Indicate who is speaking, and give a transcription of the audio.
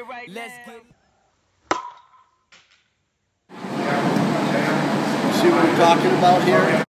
Speaker 1: I you right
Speaker 2: Let's
Speaker 1: now.
Speaker 2: get
Speaker 3: See what we're talking about here?